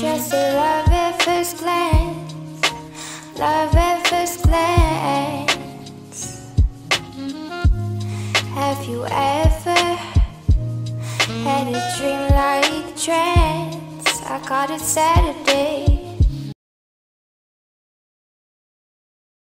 Just a love at first glance. Love at first glance. Have you ever had a dream like trance? I caught it Saturday.